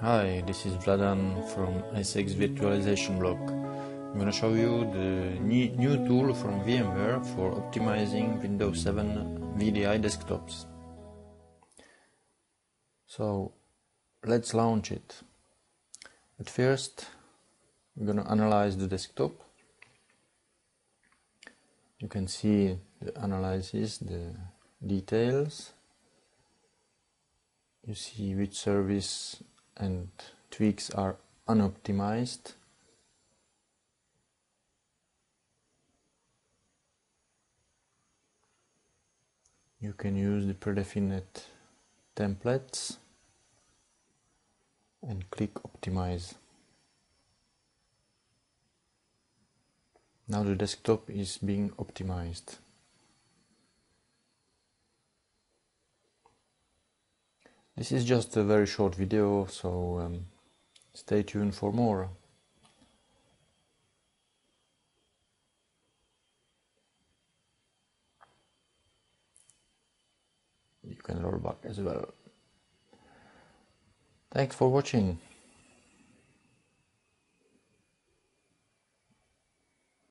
Hi, this is Vladan from ESX Virtualization Blog. I'm going to show you the new tool from VMware for optimizing Windows 7 VDI desktops. So let's launch it. At first, we're going to analyze the desktop. You can see the analysis, the details. You see which service and tweaks are unoptimized. You can use the predefinite templates and click optimize. Now the desktop is being optimized This is just a very short video, so um, stay tuned for more. You can roll back as well. Thanks for watching.